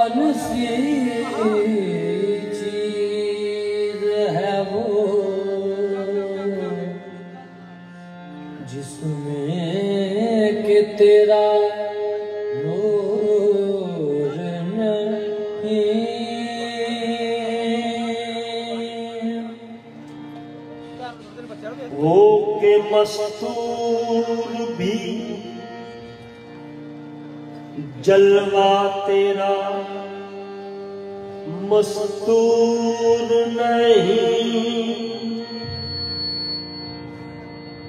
کون سی چیز ہے وہ جس میں کہ تیرا نور نہیں۔ ہو کے مستور بھی جلوہ تیرا مستور نہیں۔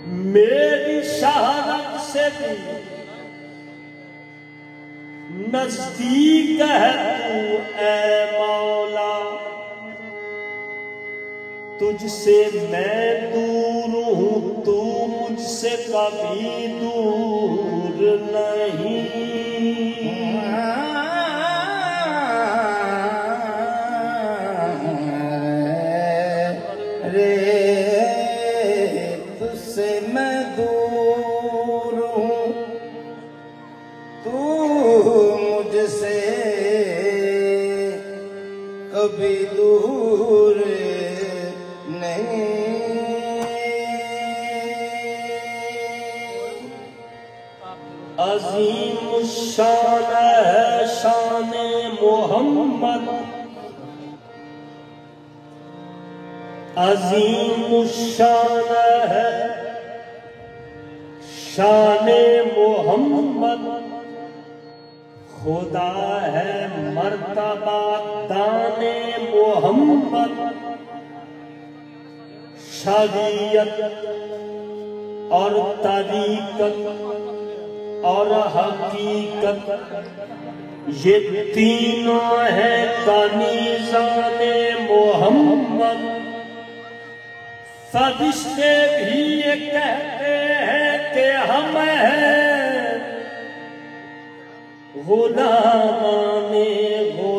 میری شہرت سے بھی نزدیک ہے تو اے مولا، تجھ سے میں دور ہوں، تو مجھ سے کبھی دور نہیں۔ عظیم الشان ہے، شان محمد۔ عظیم الشان ہے، شان محمد۔ خدا ہے مرتبہ دان محمد۔ شریعت اور طریقت اور حقیقت یہ تینوں ہیں کانیزان محمد۔ فرشتے بھی یہ کہتے ہیں کہ ہم ہیں۔ غلامان غلامان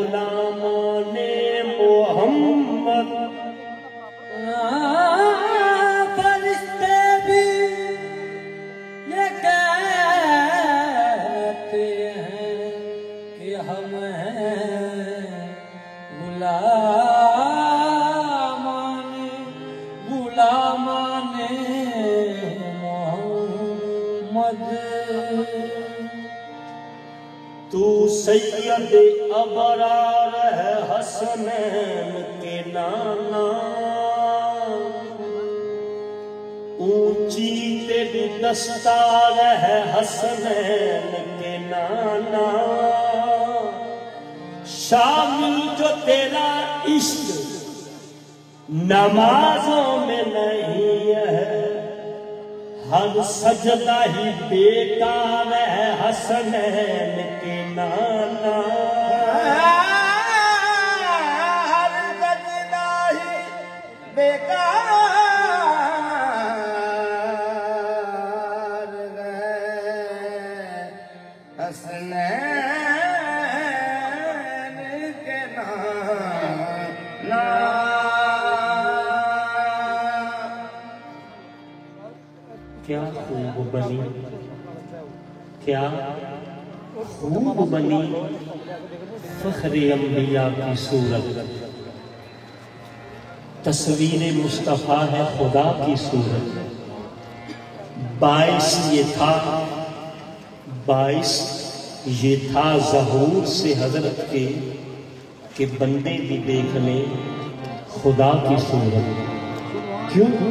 محمد، تو سید ابرار ہے حسنین کے نانا، اونچی تیری دستار ہے حسنین کے نانا۔ شامل جو تیرا عشق نمازوں میں نہیں ہر سجدہ ہی بیکار ہے حسنین کے نانا ہر سجدہ ہی بیکار بنی۔ کیا؟ خوب بنی فخر انبیاء کی صورت۔ تصویر مصطفیٰ ہے خدا کی صورت۔ باعث یہ تھا، باعث یہ تھا ظہور سے حضرت کے، کہ بندے بھی دیکھ لیں خدا کی صورت۔ کیوں؟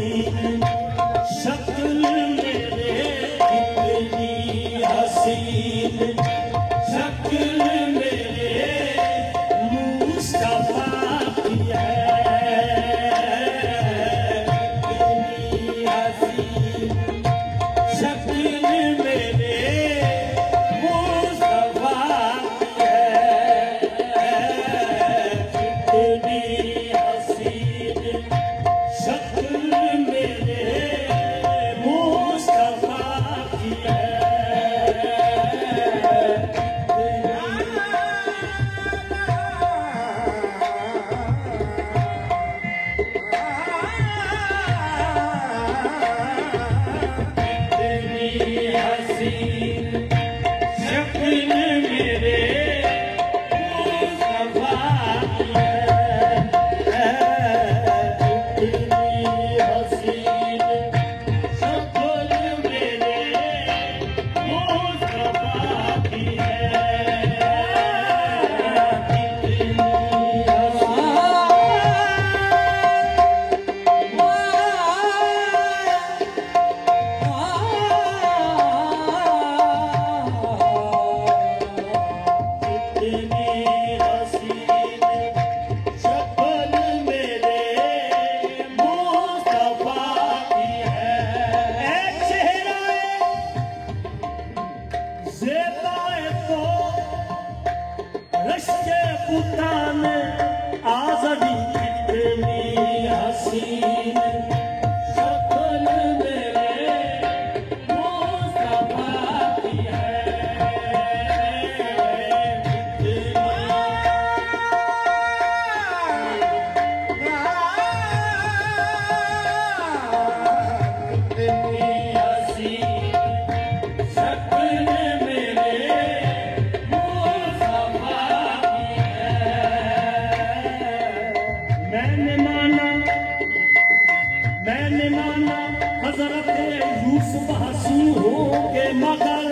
Tata.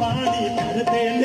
பாடி தருதேன்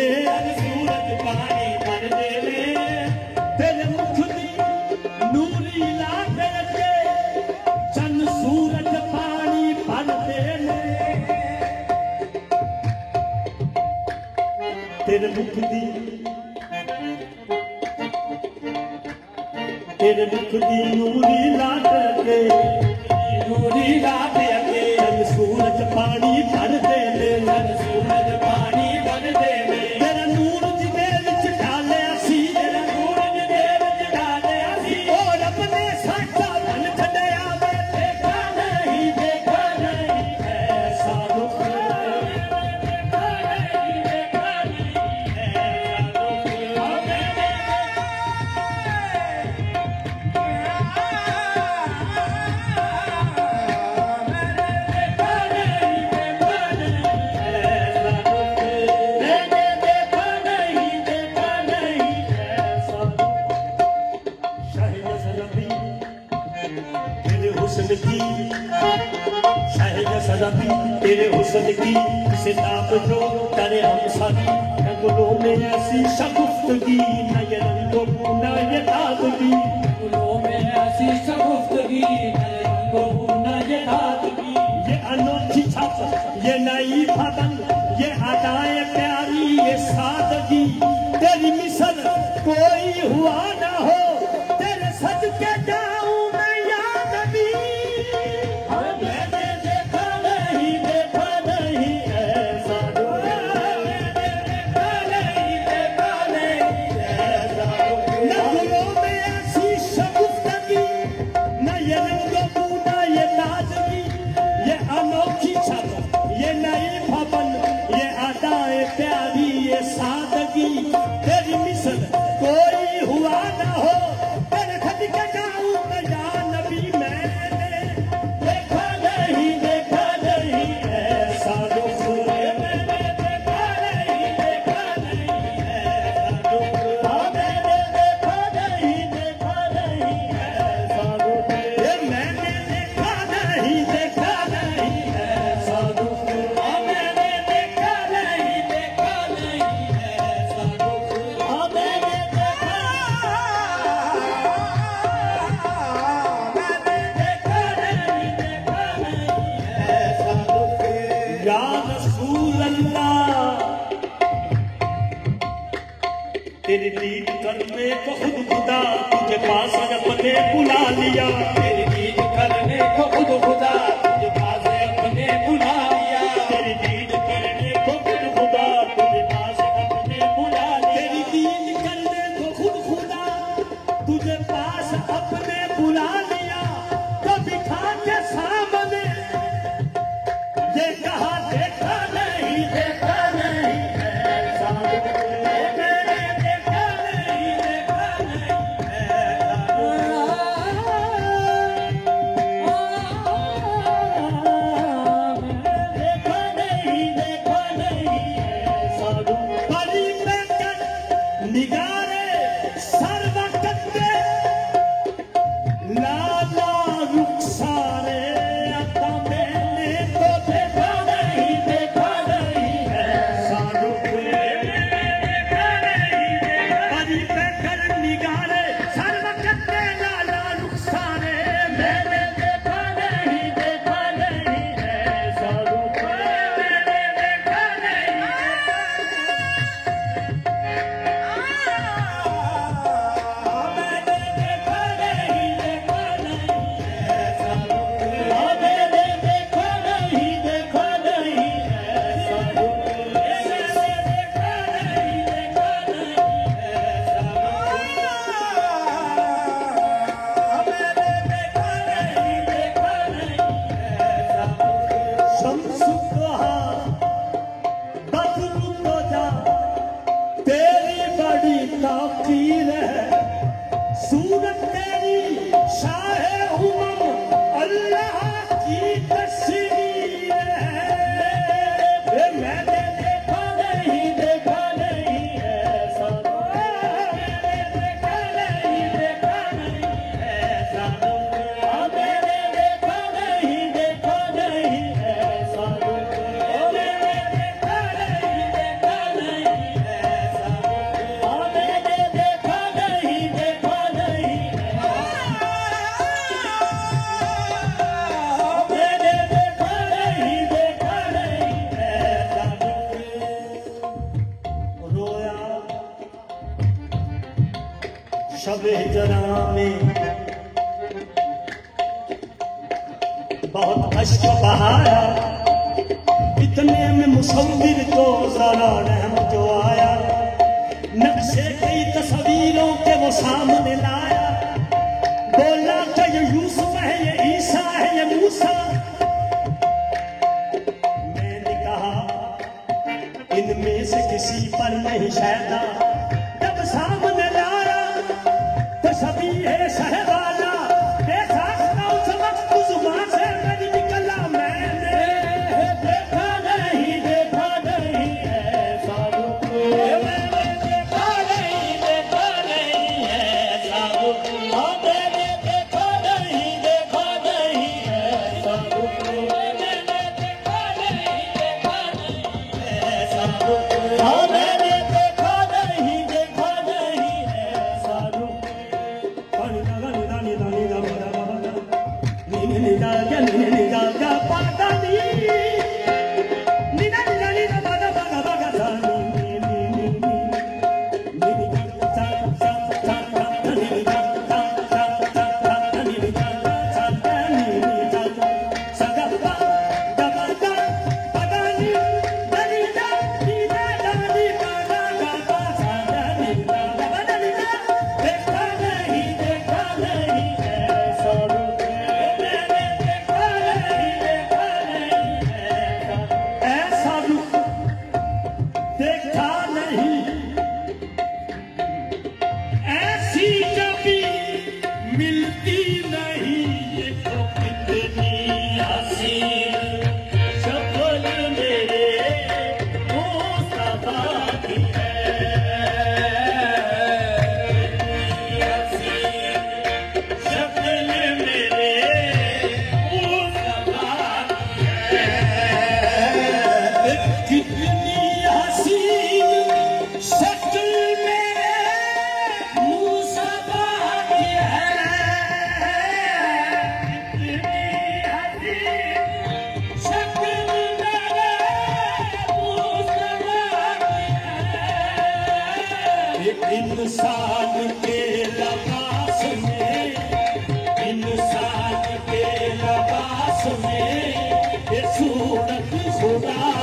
یہ نئی پھبن یہ ہٹائے پیاری یہ سادگی تیری مثل کوئی ہوا نہیں تیری لید کرتے کو خود خدا تجھے پاس رب نے بلا لیا تیری شب جنا بہت اشک بہایا اتنے میں مصور کو ذرا رحم جو آیا۔ نقشے کئی تصویروں کے وہ سامنے لایا۔ بولا کہ یہ یوسف ہے، یہ عیسیٰ ہے، یہ موسیٰ۔ میں نے کہا، ان میں سے کسی پر نہیں شیدہ Oh.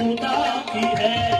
خدا کی ہے۔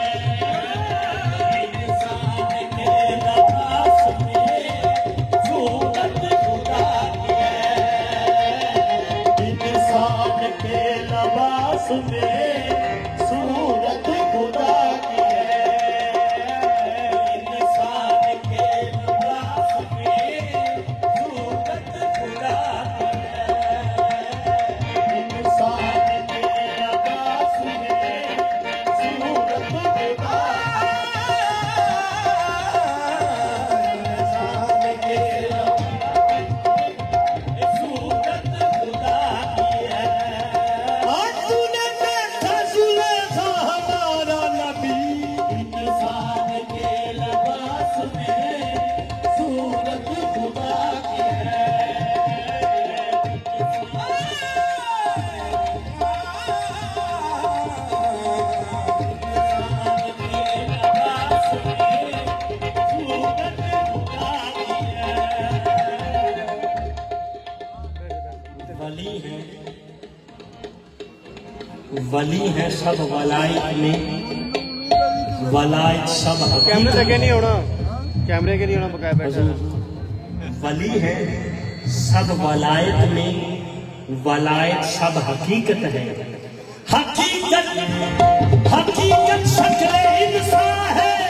ولی ہے سب ولائت میں۔ ولائت سب کیمرے سے نہیں ہونا۔ کیمرے کے نہیں ہونا بقایا بیٹھا ولی ہے سب ولائت میں۔ ولائت سب حقیقت ہے حقیقت حقیقت شکل انسان ہے۔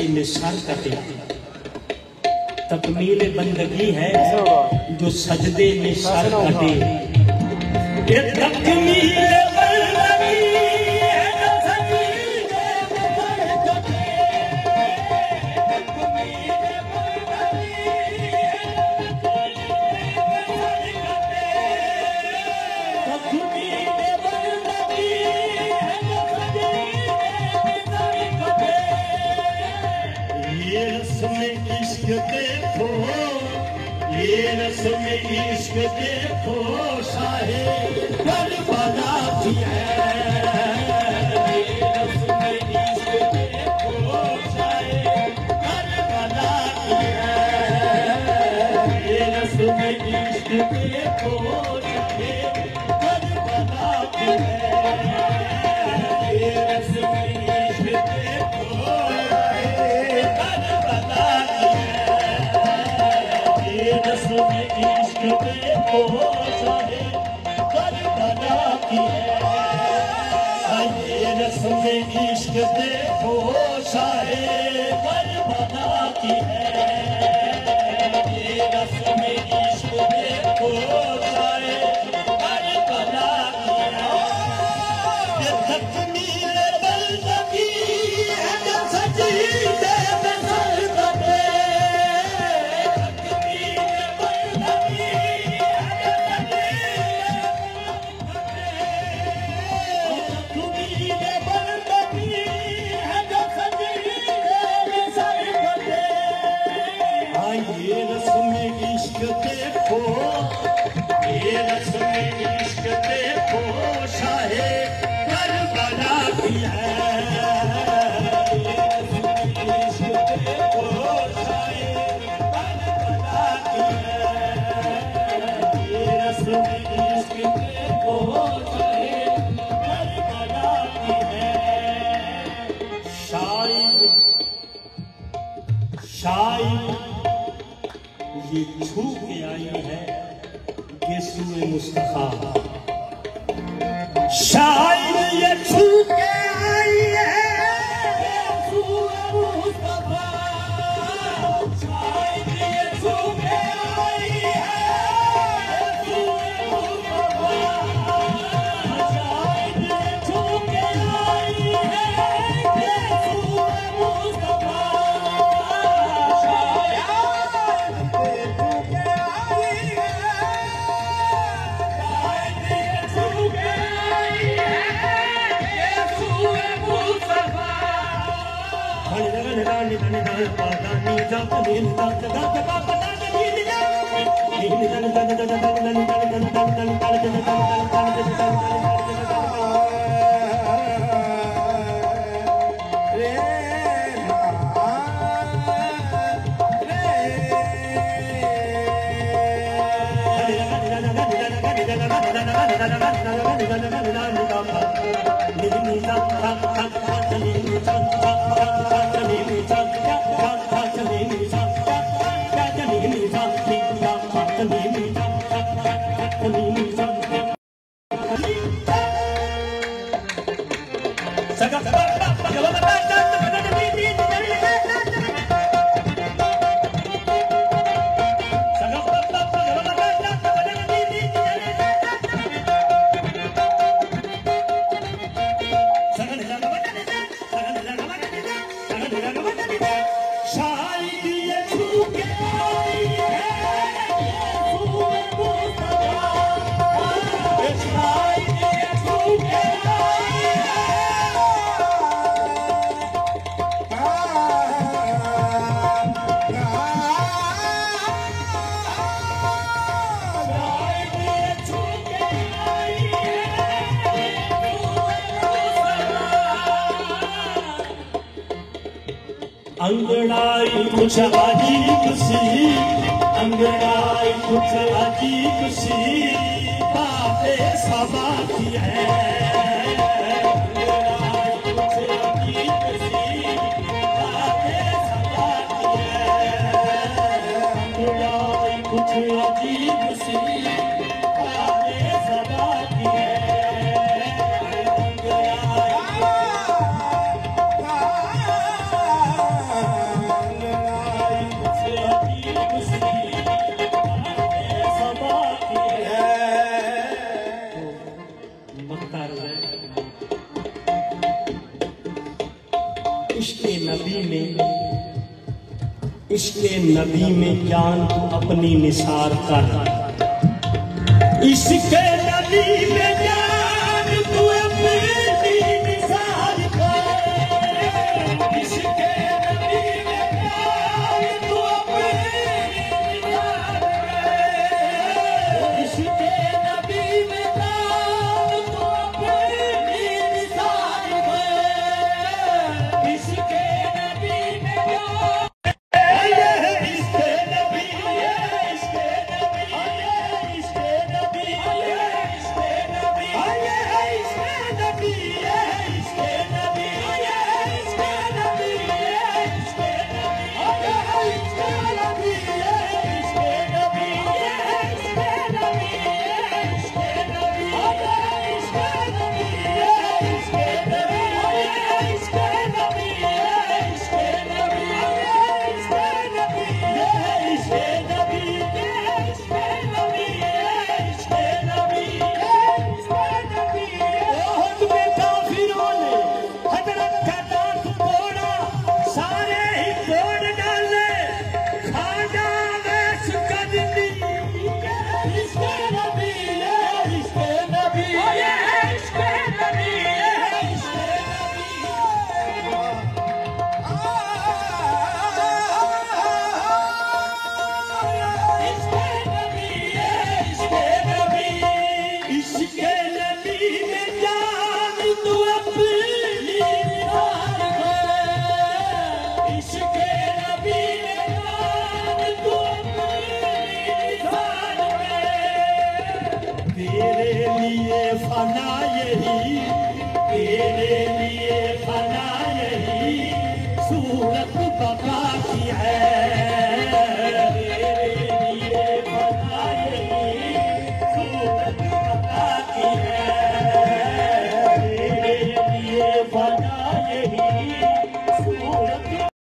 بھی لسان کٹے تکمیل بندگی ہے جو سجدے میں سر کٹے۔ یہ تکمیل یہ چھو کے آئی ہے کہ سوئے مصطفیٰ؟ شاید یہ چھو کے Thank you. نبی میں جان اپنی نثار کر۔ اس کے نبی میں